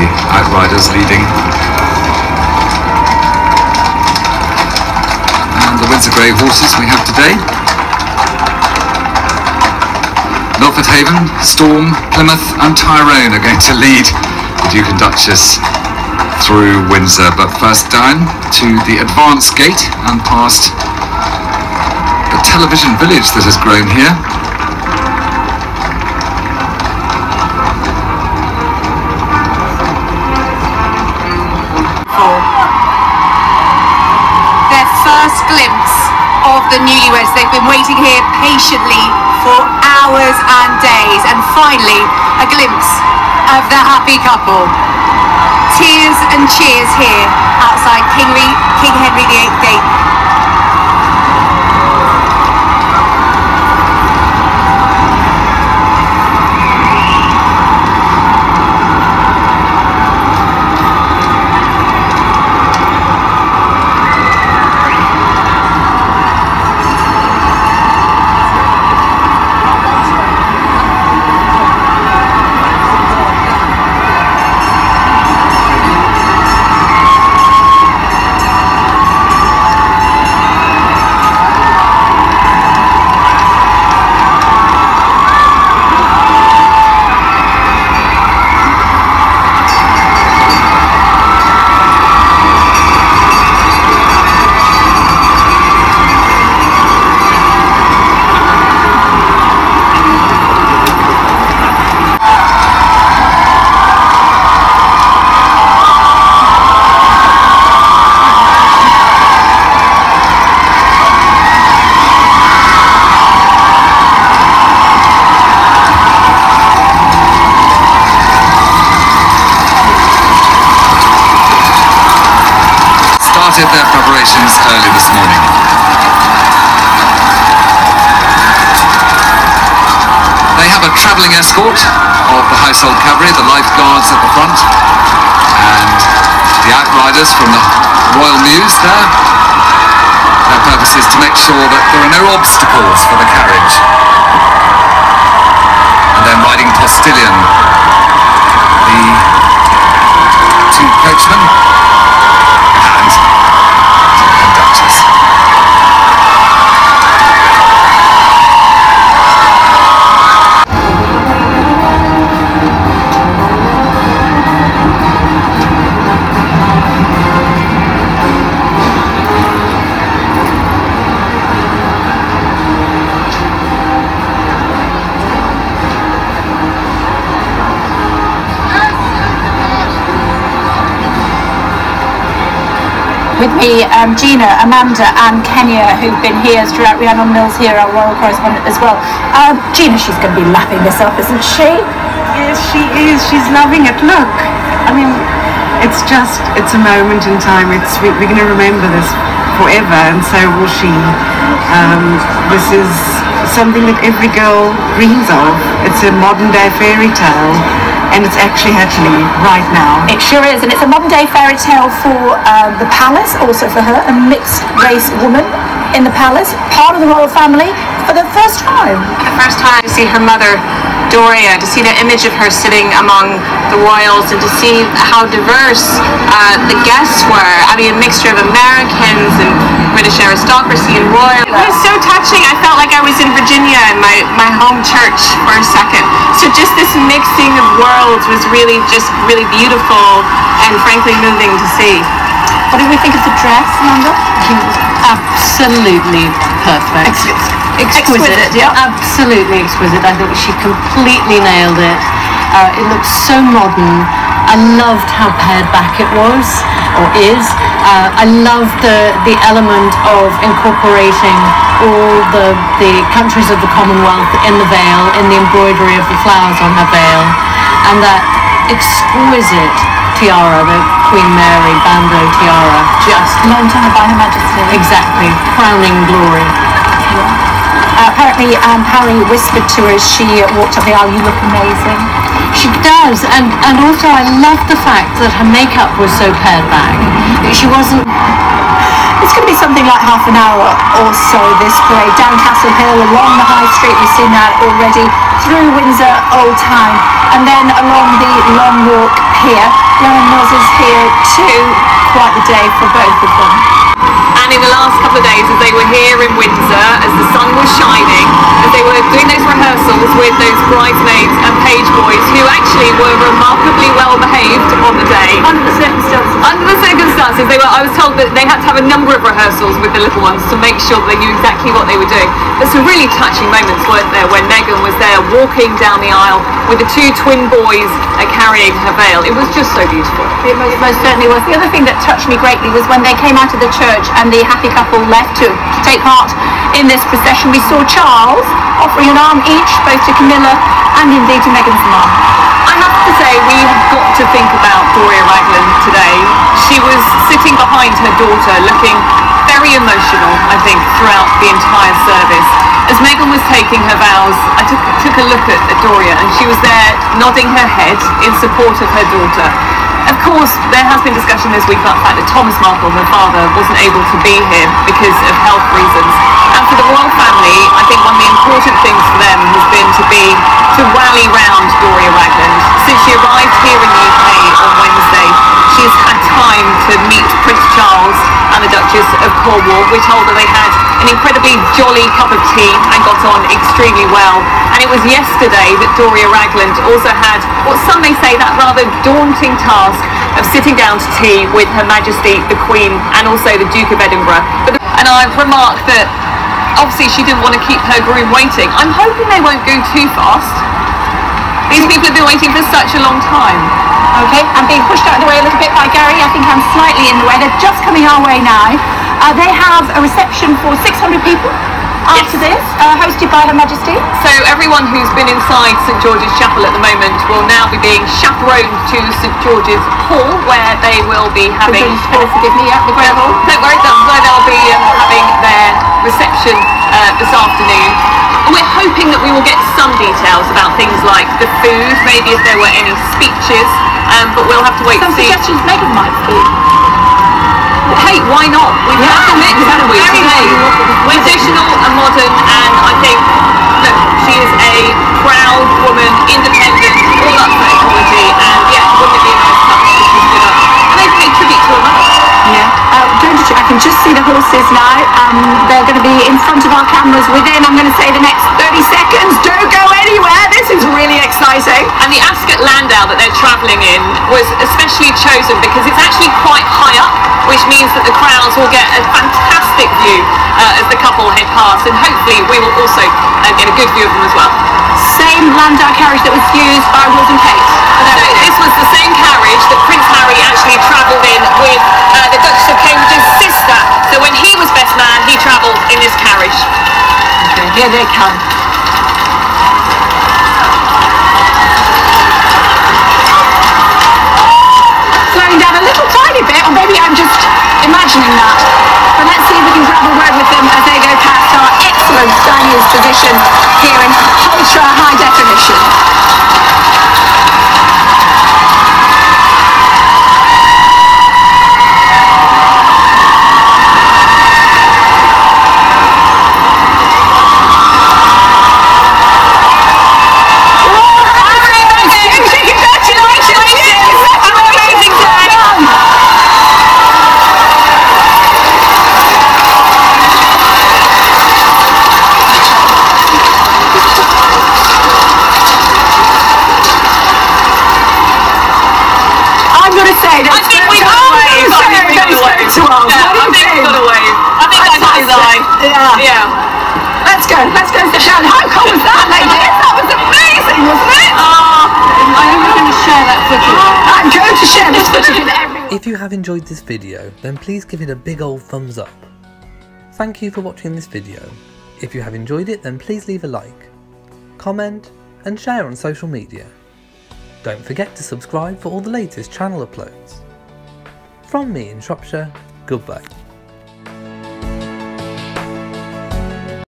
the Outriders leading. And the Windsor Grey horses we have today. Milford Haven, Storm, Plymouth and Tyrone are going to lead the Duke and Duchess through Windsor. But first down to the advance gate and past the television village that has grown here. Glimpse of the newlyweds. They've been waiting here patiently for hours and days, and finally, a glimpse of the happy couple. Tears and cheers here outside King, Re- King Henry VIII Gate. Household cavalry, the lifeguards at the front, and the outriders from the Royal Mews there. Their purpose is to make sure that there are no obstacles for the carriage. With me, um, Gina, Amanda, and Kenya, who've been here throughout Rhiannon Mills here, our royal correspondent as well. Um, Gina, she's going to be laughing this up, isn't she? Yes, she is. She's loving it. Look, I mean, it's just, it's a moment in time. It's we, we're going to remember this forever, and so will she. Um, this is something that every girl dreams of. It's a modern day fairy tale, and it's actually happening right now. It sure is, and it's a modern day fairy tale for um, the palace, also for her, a mixed race woman in the palace, part of the royal family for the first time. For the first time to see her mother, Doria, to see the image of her sitting among the royals, and to see how diverse uh, the guests were. I mean, a mixture of Americans and British aristocracy and royal. It was so touching. I felt like I was in Virginia in my, my home church for a second. So just this mixing of worlds was really just really beautiful and frankly moving to see. What did we think of the dress, Amanda? absolutely perfect. Exquisite, yeah. Absolutely exquisite. I think she completely nailed it. Uh, it looks so modern. I loved how pared back it was, or is. Uh, I love the, the element of incorporating all the, the countries of the Commonwealth in the veil, in the embroidery of the flowers on her veil, and that exquisite tiara, the Queen Mary bandeau tiara, just Known to her by Her Majesty. exactly crowning glory. Uh, apparently, um, Harry whispered to her as she walked up the aisle, "You look amazing." She does, and, and also I love the fact that her makeup was so pared back. She wasn't It's going to be something like half an hour or so this parade down Castle Hill along the High Street. We've seen that already through Windsor Old Town and then along the long walk here. Rhiannon Mills is here too. Quite the day for both of them. And in the last couple of days, as they were here in Windsor, as the sun was shining, as they were doing those rehearsals with those bridesmaids and page boys, who actually were remarkably well behaved on the day. Under the circumstances. Under the circumstances, they were. I was told that they had to have a number of rehearsals with the little ones to make sure they knew exactly what they were doing. But some really touching moments, weren't there, when Meghan was there walking down the aisle with the two twin boys uh, carrying her veil. It was just so beautiful. It most, most certainly was. The other thing that touched me greatly was when they came out of the church and the happy couple left to, to take part in this procession. We saw Charles offering an arm each, both to Camilla and indeed to Meghan's mum. I have to say, we have got to think about Doria Ragland today. She was sitting behind her daughter, looking very emotional, I think, throughout the entire service. As Meghan was taking her vows, I took, took a look at, Doria, and she was there nodding her head in support of her daughter. Of course, there has been discussion this week about the fact that Thomas Markle, her father, wasn't able to be here because of health reasons. And for the royal family, I think one of the important things for them has been to be to rally round Doria Ragland. Since she arrived here in the UK on Wednesday, she has had time to meet Prince Charles Of Cornwall. We're told that they had an incredibly jolly cup of tea and got on extremely well. And it was yesterday that Doria Ragland also had what some may say that rather daunting task of sitting down to tea with Her Majesty the Queen and also the Duke of Edinburgh. And I've remarked that obviously she didn't want to keep her groom waiting. I'm hoping they won't go too fast. These people have been waiting for such a long time. Okay, I'm being pushed out of the way a little bit by Gary. I think I'm slightly in the way. They're just coming our way now. Uh, they have a reception for 600 people after this, uh, hosted by Her Majesty. So everyone who's been inside St George's Chapel at the moment will now be being chaperoned to St George's Hall, where they will be having. Forgive me, yeah, the Hall. Don't worry, that's where they'll be um, having their reception uh, this afternoon. And we're hoping that we will get some details about things like the food, maybe if there were any speeches, um, but we'll have to wait Some to see. suggestions Meghan might speak. Hey, why not? We've Yeah, had a mix, haven't we? very Today, nice. traditional and modern, and I think, she is a proud woman, independent, all up for equality, and yeah, wouldn't it be a nice touch if she stood up? And they paid tribute to her mother. Yeah. Uh, going to, I can just see the horses now. Um, they're going to be in front of our cameras within, I'm going to say, the next 30 seconds. Don't go anywhere. This is really exciting. And the Ascot Landau that they're travelling in was especially chosen because it's actually quite high up, which means that the crowds will get a fantastic view uh, as the couple head past, and hopefully we will also uh, get a good view of them as well. Same Landau carriage that was used by Wills and Kate. So this was the same carriage that Prince Harry actually travelled in with uh, the Duchess of Cambridge's sister. So when he was best man, he travelled in this carriage. Okay, here they come. Slowing down a little tiny bit, or maybe I'm just imagining that. But let's see if we can grab a word with them as they go past News position here in high If you have enjoyed this video, then please give it a big old thumbs up. Thank you for watching this video. If you have enjoyed it, then please leave a like, comment, and share on social media. Don't forget to subscribe for all the latest channel uploads. From me in Shropshire, goodbye.